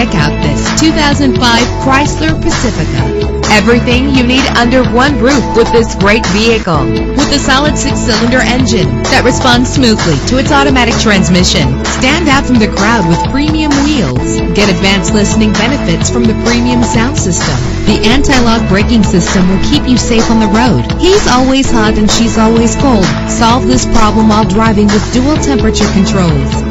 Check out this 2005 Chrysler Pacifica. Everything you need under one roof with this great vehicle. With a solid six-cylinder engine that responds smoothly to its automatic transmission. Stand out from the crowd with premium wheels. Get advanced listening benefits from the premium sound system. The anti-lock braking system will keep you safe on the road. He's always hot and she's always cold. Solve this problem while driving with dual temperature controls.